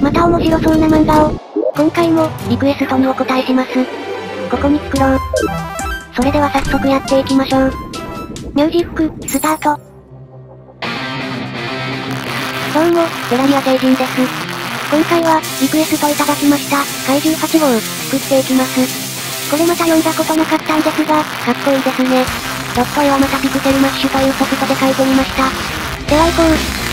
また面白そうな漫画を。今回も、リクエストにお答えします。ここに作ろう。それでは早速やっていきましょう。ミュージック、スタート。どうも、テラリア星人です。今回は、リクエストいただきました、怪獣8号、作っていきます。これまた読んだことなかったんですが、かっこいいですね。ドット絵はまたピクセルマッシュというソフトで書いてみました。では行こう。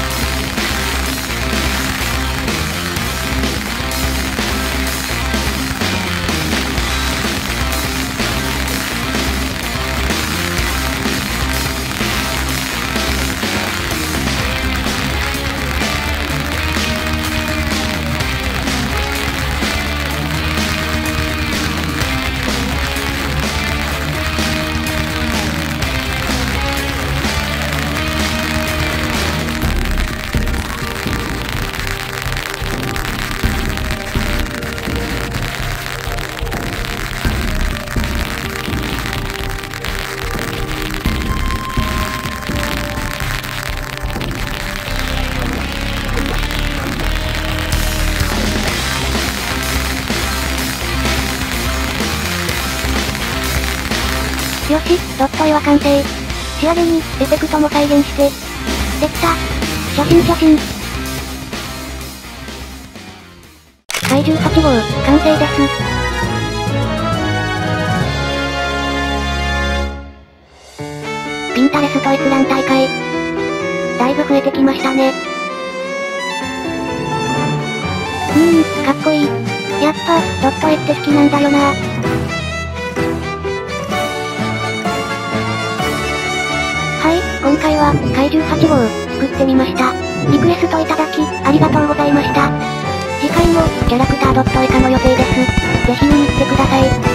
よし、ドット絵は完成。仕上げに、エフェクトも再現して。できた。写真写真。怪獣8号、完成です。ピンタレスト閲覧大会。だいぶ増えてきましたね。うーん、かっこいい。やっぱ、ドット絵って好きなんだよなは、怪獣8号、作ってみました。リクエストいただき、ありがとうございました。次回も、キャラクタードット以下の予定です。ぜひ見に来てください。